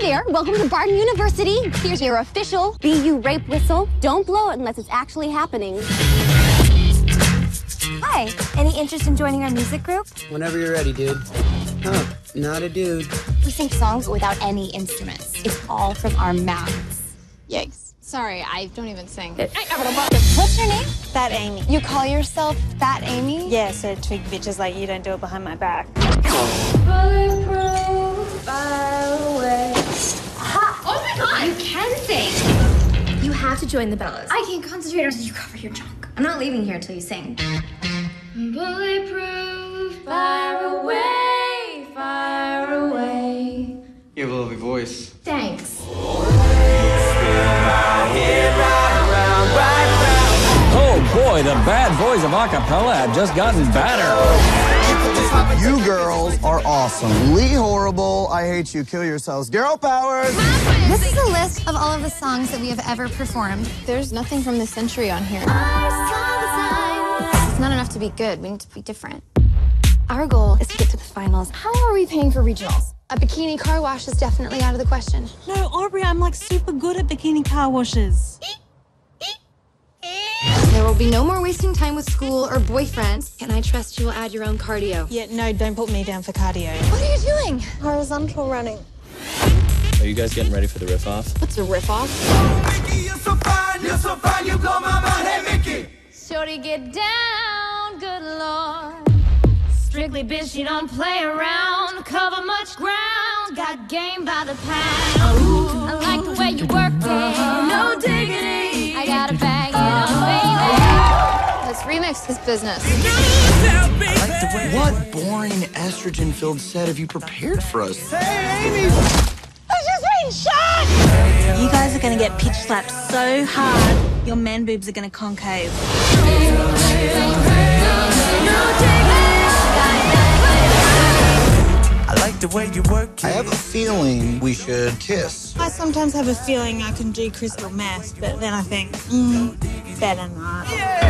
there. Welcome to Barden University. Here's your official BU rape whistle. Don't blow it unless it's actually happening. Hi. Any interest in joining our music group? Whenever you're ready, dude. Oh, not a dude. We sing songs without any instruments. It's all from our mouths. Yikes. Sorry, I don't even sing. What's your name? Fat Amy. You call yourself Fat Amy? Yeah, so twig bitches like you don't do it behind my back. You can sing. You have to join the Bellas. I can't concentrate until you cover your junk. I'm not leaving here until you sing. Bulletproof, fire away, fire away. You have a lovely voice. Thanks. Oh boy, the bad boys of acapella have just gotten badder. You girls are awesome. Lee Horrible, I Hate You, Kill Yourselves. Girl Powers. This is a list of all of the songs that we have ever performed. There's nothing from this century on here. It's not enough to be good. We need to be different. Our goal is to get to the finals. How are we paying for regionals? A bikini car wash is definitely out of the question. No, Aubrey, I'm like super good at bikini car washes. There will be no more wasting time with school or boyfriends. Can I trust you will add your own cardio? Yeah, no, don't put me down for cardio. What are you doing? Horizontal running. Are you guys getting ready for the riff off? What's a riff off? Oh, Mickey, you're so fine, you're so fine, you blow my mind. Hey, Mickey. Shorty, get down, good lord. Strictly bitch, you don't play around. Cover much ground, got game by the pound. I like the way you work remix this business. What boring estrogen filled set have you prepared for us? Hey, Amy! I just been shot! You guys are gonna get pitch slapped so hard, your man boobs are gonna concave. I like the way you work. I have a feeling we should kiss. I sometimes have a feeling I can do crystal meth, but then I think, mm, better not.